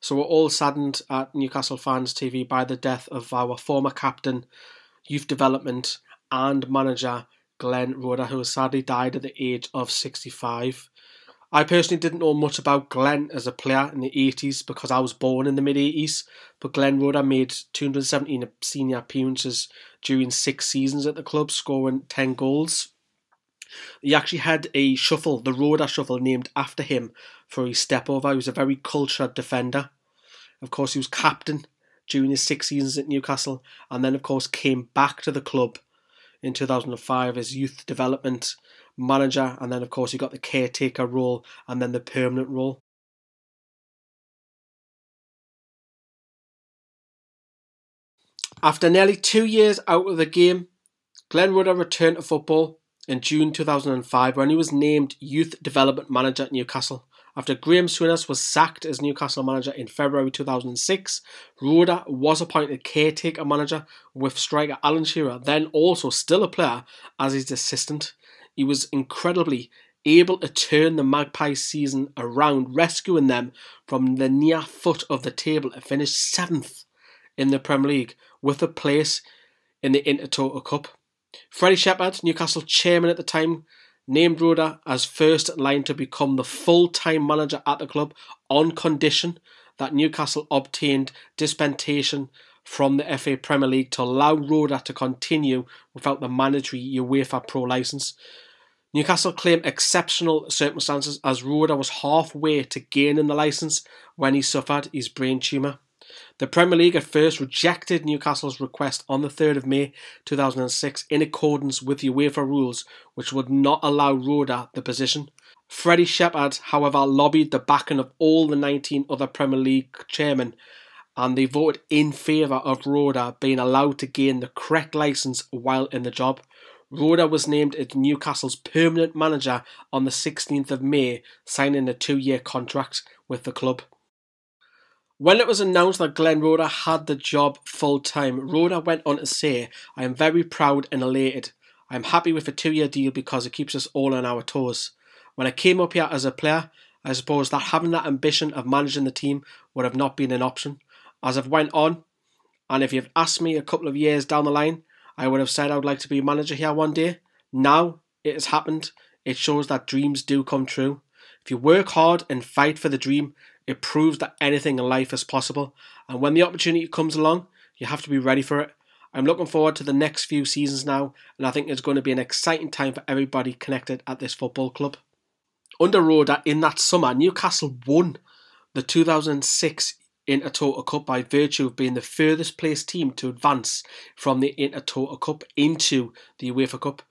So we're all saddened at Newcastle Fans TV by the death of our former captain, youth development, and manager Glenn Roeder, who has sadly died at the age of 65. I personally didn't know much about Glenn as a player in the 80s because I was born in the mid 80s, but Glenn Roeder made 217 senior appearances during six seasons at the club, scoring 10 goals. He actually had a shuffle, the Roeder shuffle, named after him for his step over. He was a very cultured defender. Of course, he was captain during his six seasons at Newcastle, and then, of course, came back to the club in 2005 as youth development manager, and then of course he got the caretaker role and then the permanent role. After nearly two years out of the game, Glenn Roeder returned to football in June 2005 when he was named Youth Development Manager at Newcastle. After Graham Souness was sacked as Newcastle manager in February 2006, Roeder was appointed caretaker manager with striker Alan Shearer, then also still a player, as his assistant. He was incredibly able to turn the Magpies season around, rescuing them from the near foot of the table to finish seventh in the Premier League with a place in the Intertoto Cup. Freddie Shepherd, Newcastle chairman at the time, named Roeder as first line to become the full-time manager at the club on condition that Newcastle obtained dispensation from the FA Premier League to allow Roeder to continue without the mandatory UEFA Pro licence. Newcastle claimed exceptional circumstances as Roeder was halfway to gaining the licence when he suffered his brain tumour. The Premier League at first rejected Newcastle's request on the 3rd of May 2006 in accordance with the UEFA rules, which would not allow Roeder the position. Freddie Shepherd, however, lobbied the backing of all the 19 other Premier League chairmen and they voted in favour of Roeder being allowed to gain the correct licence while in the job. Roeder was named as Newcastle's permanent manager on the 16th of May, signing a two year contract with the club. When it was announced that Glenn Roeder had the job full time, Roeder went on to say, I am very proud and elated. I am happy with a two year deal because it keeps us all on our toes. When I came up here as a player, I suppose that having that ambition of managing the team would have not been an option. As I've went on, and if you've asked me a couple of years down the line, I would have said I would like to be a manager here one day. Now it has happened. It shows that dreams do come true. If you work hard and fight for the dream, it proves that anything in life is possible. And when the opportunity comes along, you have to be ready for it. I'm looking forward to the next few seasons now, and I think it's going to be an exciting time for everybody connected at this football club. Under Roeder in that summer, Newcastle won the 2006 Intertoto Cup by virtue of being the furthest placed team to advance from the Intertoto Cup into the UEFA Cup.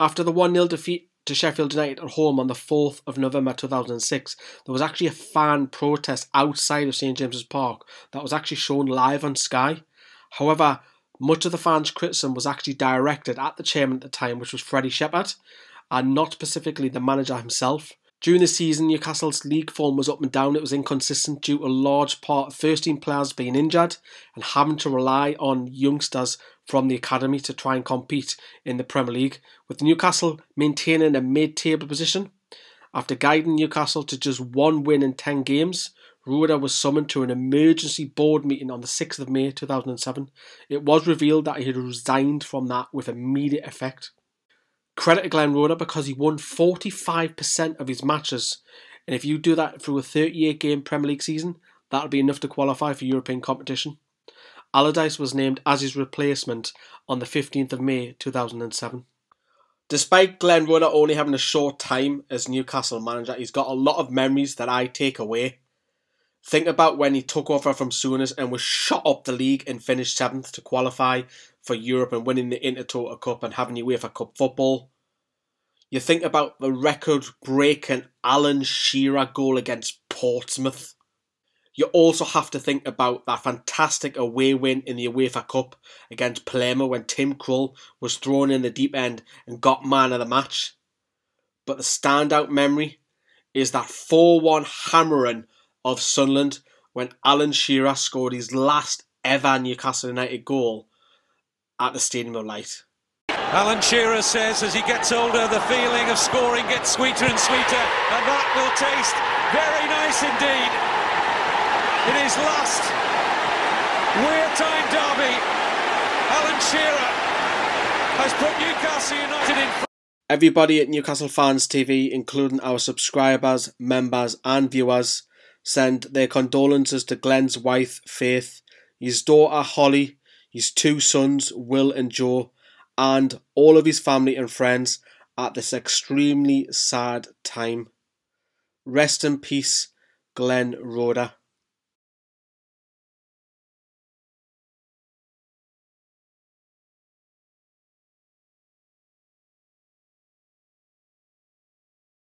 After the 1 0 defeat to Sheffield United at home on the 4th of November 2006, there was actually a fan protest outside of St James's Park that was actually shown live on Sky. However, much of the fans' criticism was actually directed at the chairman at the time, which was Freddie Shepherd, and not specifically the manager himself. During the season, Newcastle's league form was up and down. It was inconsistent due to a large part of first team players being injured and having to rely on youngsters from the academy to try and compete in the Premier League, with Newcastle maintaining a mid table position. After guiding Newcastle to just one win in 10 games, Roeder was summoned to an emergency board meeting on the 6th of May 2007. It was revealed that he had resigned from that with immediate effect. Credit to Glenn Roeder because he won 45% of his matches. And if you do that through a 38 game Premier League season, that'll be enough to qualify for European competition. Allardyce was named as his replacement on the 15th of May 2007. Despite Glenn Roeder only having a short time as Newcastle manager, he's got a lot of memories that I take away. Think about when he took over from Souness and was shot up the league and finished seventh to qualify for Europe and winning the Intertoto Cup and having UEFA Cup football. You think about the record breaking Alan Shearer goal against Portsmouth. You also have to think about that fantastic away win in the UEFA Cup against Palermo when Tim Krul was thrown in the deep end and got man of the match. But the standout memory is that 4 1 hammering of Sunderland when Alan Shearer scored his last ever Newcastle United goal at the Stadium of Light. Alan Shearer says as he gets older, the feeling of scoring gets sweeter and sweeter, and that will taste very nice indeed. in his last Wear-Tyne derby. Alan Shearer has put Newcastle United in. Everybody at Newcastle Fans TV, including our subscribers, members, and viewers, send their condolences to Glenn's wife, Faith, his daughter, Holly, his two sons, Will and Joe, and all of his family and friends at this extremely sad time. Rest in peace, Glenn Roeder.